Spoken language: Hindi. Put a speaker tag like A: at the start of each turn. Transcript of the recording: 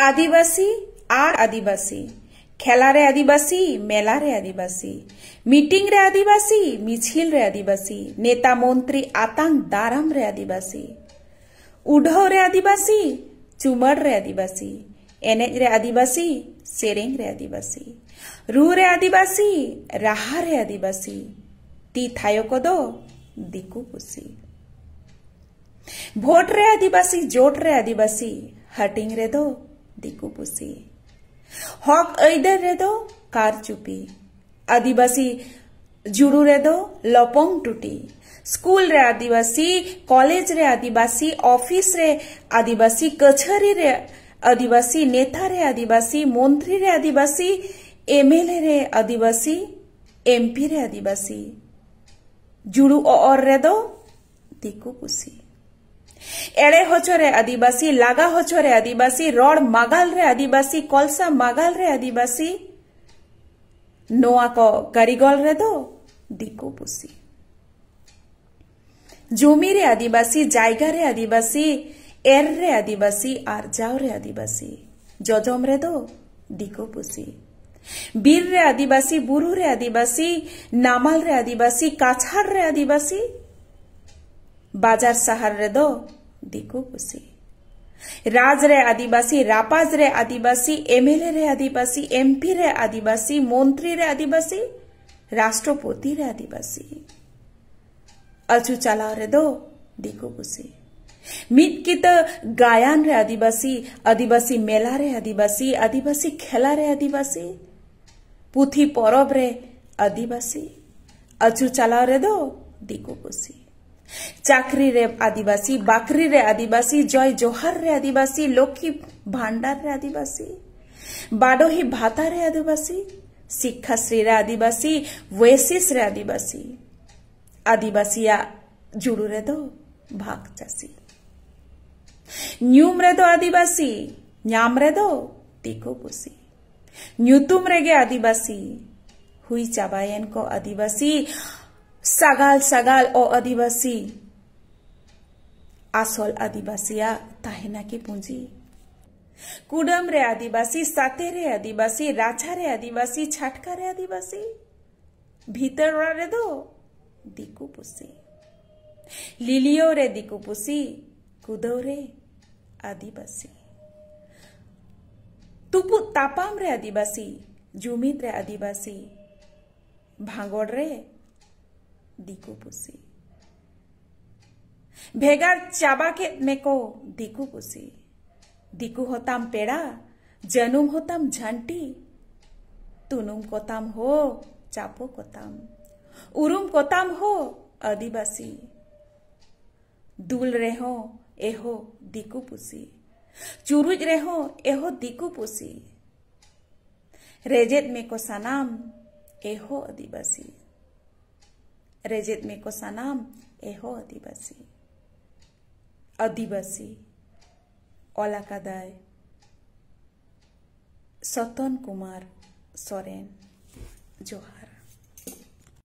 A: Adivasi, are Adivasi, खेलारे Adivasi, मेलारे Adivasi meeting रे आदिवासी मिছিল रे आदिवासी, नेता मंत्री आतंक दाराम रे आदिवासी उढ़ो रे आदिवासी चुमड़ रे आदिवासी एनेज रे आदिवासी सेरेंग रे आदिवासी रू रे आदिवासी राहा रे आदिवासी, ती थायो को दो दिकु पुसी। भोट रे आदिवासी जोट रे आदिवासी हटिंग रे दो पुसी। हक ऐदर रे दो, कार चुपी। आदिवासी जुड़ू रे दो, लपंग टूटी। स्कूल रे आदिवासी, कॉलेज रे आदिवासी, ऑफ़िस रे आदिवासी, कचहरी रे आदिवासी, नेता रे आदिवासी, मंत्री रे आदिवासी, एमएलए रे आदिवासी, एमपी रे आदिवासी। जुड़ू और रे दो એળે હોછો રે આદિવાસી લાગા હોછો રે આદિવાસી રોડ માગાલ રે આદિવાસી કોલસા માગાલ રે આદિવાસી નોઆકો કારીગલ રેદો દીકો પુસી জমি রে আদিবাসী জায়গা রে আদিবাসী এর রে আদিবাসী আর যাও রে আদিবাসী জজম রে দো দিকো পুষি বীর রে আদিবাসী বুরু রে আদিবাসী নামাল রে আদিবাসী কাছাড় রে আদিবাসী বাজার সাহার রে দো देखो उसे। राज रे आदिवासी, रापाज रे आदिवासी, एमएलए रे आदिवासी, एमपी रे आदिवासी, मंत्री रे आदिवासी, राष्ट्रपति रे आदिवासी। अचू चलाव रे दो, देखो उसे। मित कित गायन रे आदिवासी आदिवासी मेला रे आदिवासी आदिवासी खेला रे आदिवासी, पुथी परब रे आदिवासी। अचू चलाव रे दो, देखो उसी। चाकरी रे आदिवासी बाकरी रे आदिवासी जय जोहर रे आदिवासी लक्ष्मी भांडार रे आदिवासी बाडोही भाता रे आदिवासी शिक्षाश्री रे आदिवासी वेसिस रे आदिवासी आदिवासिया जुड़ू रे दो भाग चासी न्यूम रे दो आदिवासी न्याम रे दो टिको पुसी न्यूतुम रे गे आदिवासी हुई चाबायन को आदिवासी सागाल सागाल ओ आदिवासी आसल आदिवासिया ताहेना की पूंजी कुडम रे आदिवासी साते रे आदिवासी राछा रे आदिवासी छाटका रे आदिवासी भीतर रे दो दिकु पुसी लिलियो रे दिकु पुसी कुदो रे आदिवासी तुपु तापाम रे आदिवासी जुमित रे आदिवासी भांगोड़ रे दिकु पुसी। भेगार चाबा के मेको दिकु पुसी। दिकु होताम पेड़ा, जनुम होताम झंटी, तुनुम कोताम हो, चापो कोताम। उरुम कोताम हो, आदिवासी। दूल रहो एहो दिकु पुसी। चुरुज रहो एहो दिकु पुसी। रेजेत में को सनाम, एहो आदिवासी। रेजेत में को सनाम एहो आदिवासी। आदिवासी। ओलाकादाय सतन कुमार सोरेन। जोहार।